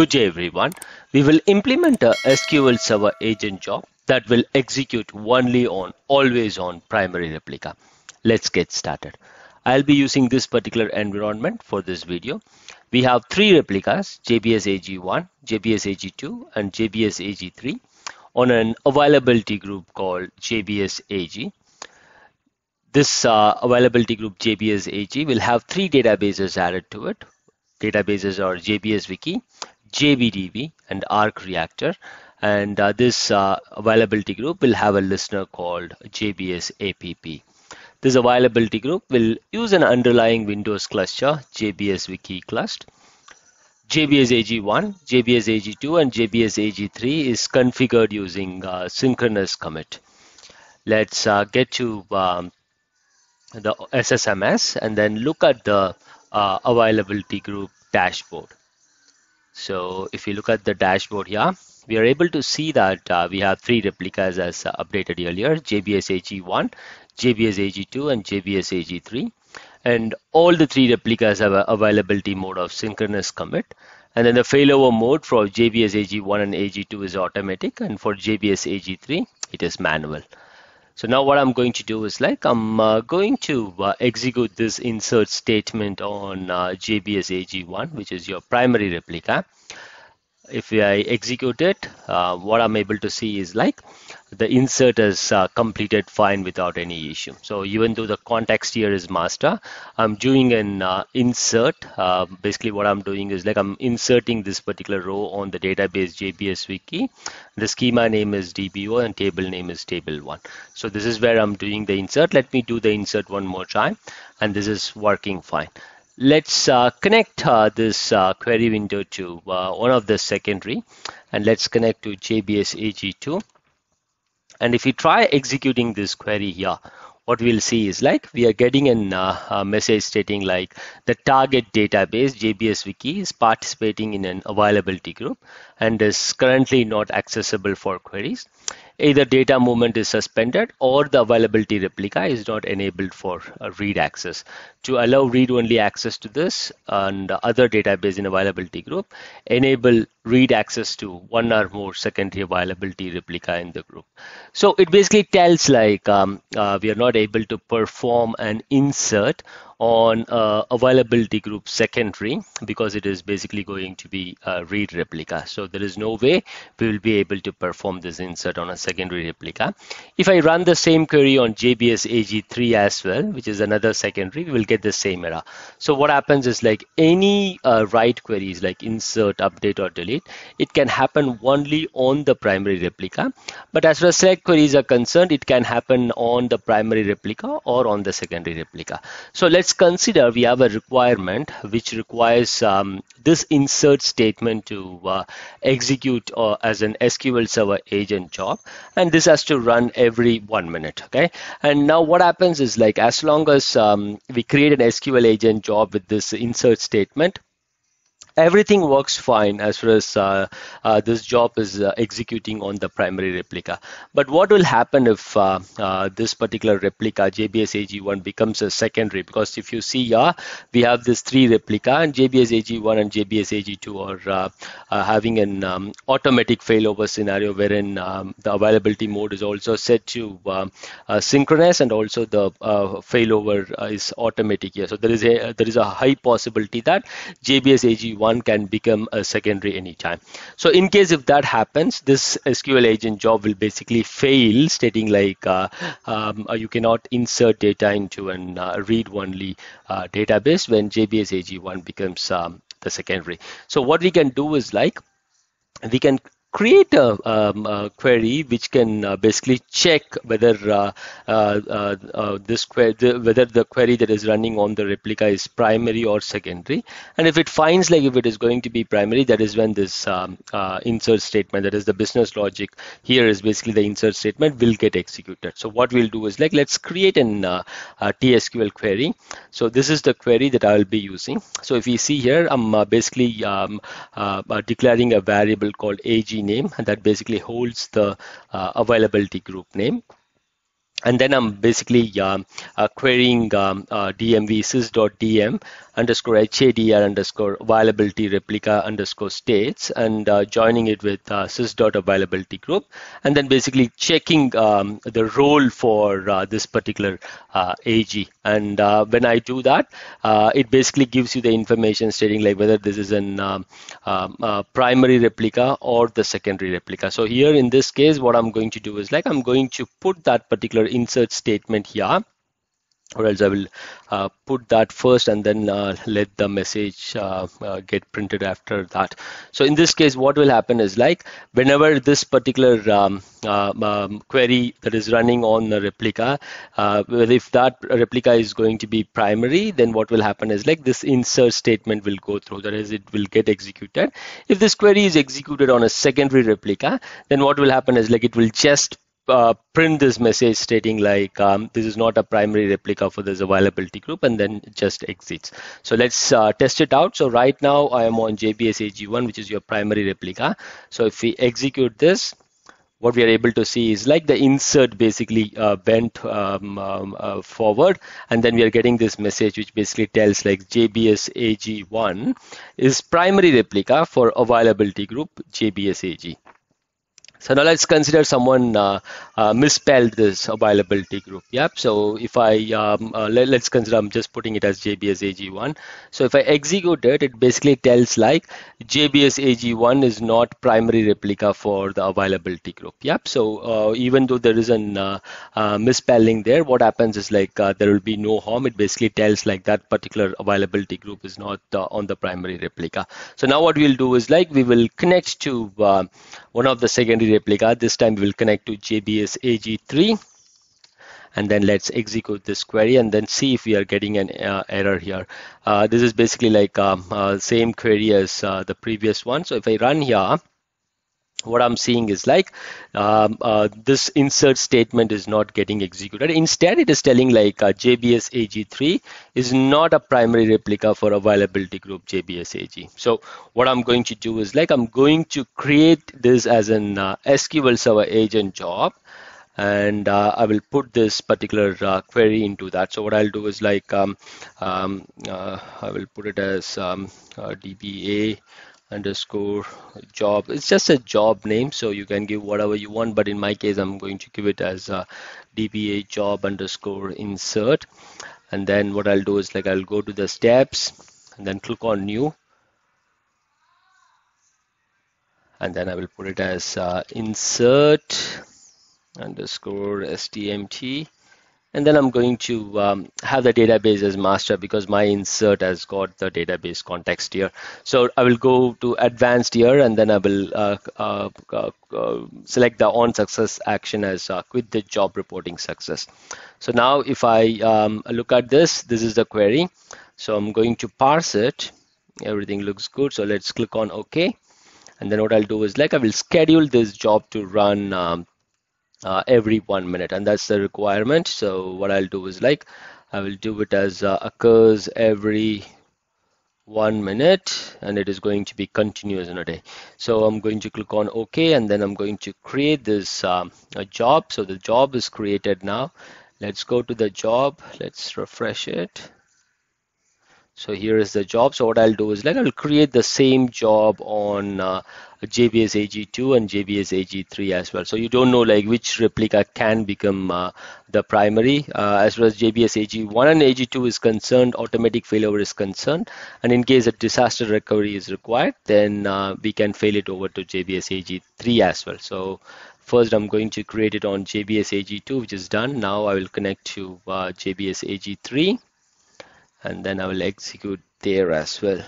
Good day everyone. We will implement a SQL Server agent job that will execute only on always on primary replica. Let's get started. I'll be using this particular environment for this video. We have three replicas, JBS AG1, JBS AG2, and JBS AG3 on an availability group called JBS AG. This uh, availability group JBS AG will have three databases added to it. Databases are JBS Wiki, JBDB, and Arc Reactor. And uh, this uh, availability group will have a listener called JBS APP. This availability group will use an underlying Windows cluster, JBS Wiki cluster. JBS AG1, JBS AG2, and JBS AG3 is configured using uh, synchronous commit. Let's uh, get to um, the SSMS and then look at the uh, availability group dashboard. So if you look at the dashboard here, we are able to see that uh, we have three replicas as uh, updated earlier, JBS AG1, JBS AG2, and JBS AG3. And all the three replicas have a availability mode of synchronous commit. And then the failover mode for JBS AG1 and AG2 is automatic, and for JBS AG3, it is manual. So now what I'm going to do is like I'm uh, going to uh, execute this insert statement on uh, JBS AG1, which is your primary replica. If I execute it, uh, what I'm able to see is like the insert is uh, completed fine without any issue. So even though the context here is master, I'm doing an uh, insert. Uh, basically what I'm doing is like I'm inserting this particular row on the database JBS wiki. The schema name is DBO and table name is table one. So this is where I'm doing the insert. Let me do the insert one more time and this is working fine let's uh, connect uh, this uh, query window to one of the secondary and let's connect to JBS AG2 and if we try executing this query here, what we'll see is like we are getting an, uh, a message stating like the target database JBS Wiki is participating in an availability group and is currently not accessible for queries either data movement is suspended or the availability replica is not enabled for read access. To allow read-only access to this and other database in availability group, enable read access to one or more secondary availability replica in the group. So it basically tells like um, uh, we are not able to perform an insert on uh, availability group secondary because it is basically going to be a read replica. So there is no way we will be able to perform this insert on a secondary replica. If I run the same query on JBS AG3 as well, which is another secondary, we will get the same error. So what happens is like any uh, write queries like insert, update or delete, it can happen only on the primary replica. But as far as select queries are concerned, it can happen on the primary replica or on the secondary replica. So let's let's consider we have a requirement which requires um, this insert statement to uh, execute uh, as an SQL Server agent job. And this has to run every one minute okay? And now what happens is like as long as um, we create an SQL agent job with this insert statement everything works fine as far as uh, uh, this job is uh, executing on the primary replica. But what will happen if uh, uh, this particular replica JBS AG1 becomes a secondary? Because if you see we have this three replica and JBS AG1 and JBS AG2 are uh, having an um, automatic failover scenario wherein um, the availability mode is also set to um, synchronous and also the failover is automatic here. So there is a there is a high possibility that JBS AG1 one can become a secondary anytime. So in case if that happens, this SQL agent job will basically fail, stating like uh, um, uh, you cannot insert data into an uh, read-only uh, database when JBS AG1 becomes um, the secondary. So what we can do is like we can create a, um, a, query which can uh, basically check whether uh, uh, uh, uh this query, whether the query that is running on the replica is primary or secondary. And if it finds like if it is going to be primary, that is when this um, uh, insert statement, that is the business logic here is basically the insert statement will get executed. So what we'll do is like let's create an TSQL query. So this is the query that I will be using. So if you see here, I'm basically um, declaring a variable called AG name and that basically holds the uh, availability group name and then I'm basically um, uh, querying um, uh, DMV sys.dm underscore HADR underscore availability replica underscore states and uh, joining it with uh, sys.availability group and then basically checking um, the role for uh, this particular uh, AG. And when I do that, it basically gives you the information stating like whether this is an um, um primary replica or the secondary replica. So here in this case, what I'm going to do is like I'm going to put that particular insert statement here or else I will uh, put that first and then uh, let the message uh, uh, get printed after that. So in this case, what will happen is like whenever this particular um, um, um query that is running on the replica, uh, if that replica is going to be primary, then what will happen is like this insert statement will go through, that is it will get executed. If this query is executed on a secondary replica, then what will happen is like it will just uh, print this message stating like um, this is not a primary replica for this availability group and then just exits. So let's uh, test it out. So right now I am on JBS AG1 which is your primary replica. So if we execute this what we are able to see is like the insert basically uh, bent um, um, uh, forward and then we are getting this message which basically tells like JBS AG1 is primary replica for availability group JBS AG. So now let's consider someone uh, uh, misspelled this availability group. Yep. So if I um, uh, let, us consider I'm just putting it as JBS AG1. So if I execute it, it basically tells like JBS AG1 is not primary replica for the availability group. Yep. So uh, even though there is an uh, uh, misspelling there, what happens is like there will be no harm. It basically tells like that particular availability group is not on the primary replica. So now what we'll do is like we will connect to one of the secondary replica. This time we will connect to JBS AG3 and then let's execute this query and then see if we are getting an uh, error here. Uh, this is basically like um, uh, same query as uh, the previous one. So if I run here, what I'm seeing is like um, uh, this insert statement is not getting executed. Instead, it is telling like uh, JBS AG3 is not a primary replica for availability group JBS AG. So what I'm going to do is like I'm going to create this as an uh, SQL Server agent job and uh, I will put this particular uh, query into that. So what I'll do is like um, um, uh, I will put it as um, DBA underscore job. It's just a job name so you can give whatever you want but in my case i'm going to give it as a dba job underscore insert. And then what i'll do is like i'll go to the steps and then click on new. And then i will put it as uh, insert underscore stmt and then I'm going to um, have the database as master because my insert has got the database context here. So I will go to advanced here and then I will uh, uh, uh, uh select the on success action as uh, quit the job reporting success. So now if I um, look at this, this is the query. So I'm going to parse it. Everything looks good. So let's click on OK. And then what I'll do is like I will schedule this job to run um, uh, every one minute and that's the requirement. So what I'll do is like I will do it as uh, occurs every one minute and it is going to be continuous in a day. So I'm going to click on OK and then I'm going to create this um, job. So the job is created now. Let's go to the job. Let's refresh it so here is the job. So what I'll do is like I'll create the same job on uh, JBS AG2 and JBS AG3 as well. So you don't know like which replica can become uh, the primary. Uh, as far as JBS AG1 and AG2 is concerned, automatic failover is concerned. And in case a disaster recovery is required, then uh, we can fail it over to JBS AG3 as well. So first I'm going to create it on JBS AG2, which is done. Now I will connect to uh, JBS AG3 and then I will execute there as well.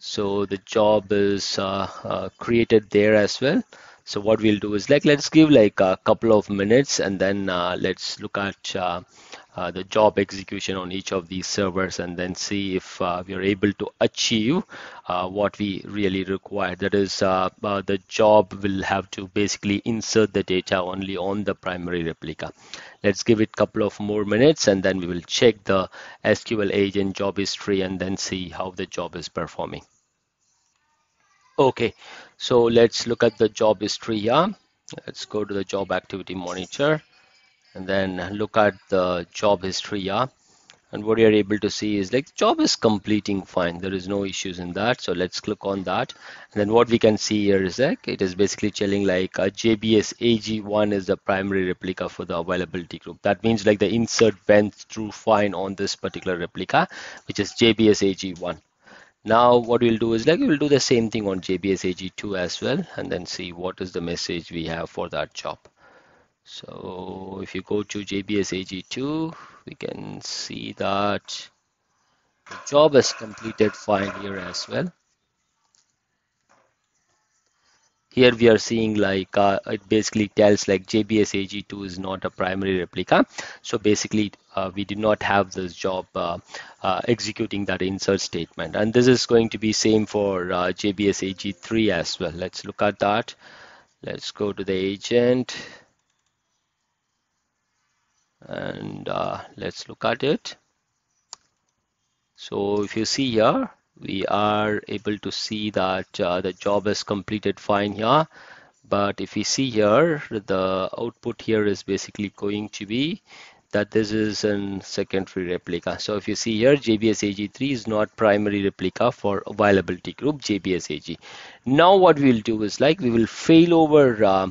So the job is uh, uh, created there as well. So what we'll do is like let's give like a couple of minutes and then uh, let's look at uh, the job execution on each of these servers and then see if uh, we are able to achieve uh, what we really require. That is, uh, uh, the job will have to basically insert the data only on the primary replica. Let's give it a couple of more minutes and then we will check the SQL agent job history and then see how the job is performing. Okay, so let's look at the job history here. Let's go to the job activity monitor and then look at the job history yeah. And what you're able to see is like job is completing fine. There is no issues in that so let's click on that. And then what we can see here is like it is basically telling like uh, a JBS AG1 is the primary replica for the availability group. That means like the insert went through fine on this particular replica which is JBS AG1 now what we'll do is like we'll do the same thing on JBS AG2 as well and then see what is the message we have for that job so if you go to JBS AG2 we can see that the job is completed fine here as well. Here we are seeing like uh, it basically tells like JBS AG2 is not a primary replica. So basically uh, we did not have this job uh, uh executing that insert statement. And this is going to be same for uh, JBS AG3 as well. Let's look at that. Let's go to the agent and uh, let's look at it. So if you see here we are able to see that uh, the job is completed fine here. But if we see here the output here is basically going to be that this is a secondary replica. So if you see here JBS AG3 is not primary replica for availability group JBS AG now what we'll do is like we will fail over uh,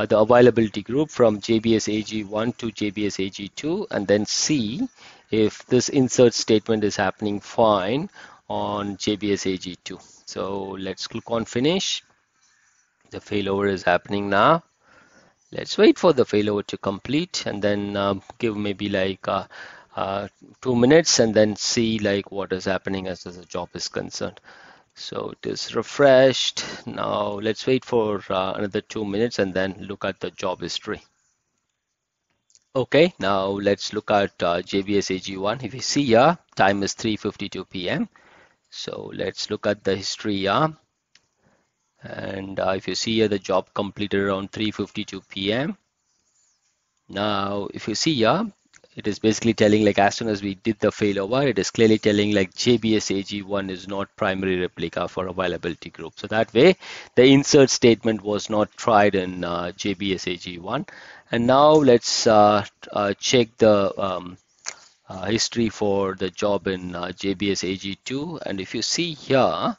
uh, the availability group from JBS AG1 to JBS AG2 and then see if this insert statement is happening fine on JBS AG2. So let's click on finish. The failover is happening now. Let's wait for the failover to complete and then um, give maybe like uh, uh, two minutes and then see like what is happening as the job is concerned so it is refreshed now let's wait for uh, another two minutes and then look at the job history okay now let's look at uh, JBS AG1 if you see here time is 3:52 p.m. so let's look at the history here and uh, if you see here the job completed around 3:52 p.m. now if you see here it is basically telling like as soon as we did the failover it is clearly telling like JBS AG1 is not primary replica for availability group. So that way the insert statement was not tried in uh, JBS AG1 and now let's uh, uh, check the um, uh, history for the job in uh, JBS AG2 and if you see here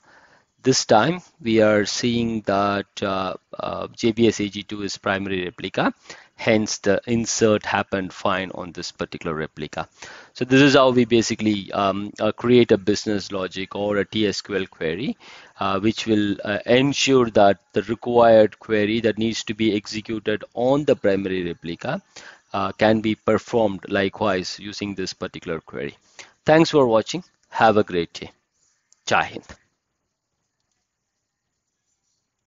this time we are seeing that uh, JBS AG2 is primary replica hence the insert happened fine on this particular replica. So this is how we basically um, uh, create a business logic or a TSQL query uh, which will uh, ensure that the required query that needs to be executed on the primary replica uh, can be performed likewise using this particular query. Thanks for watching. Have a great day. Jai Hind.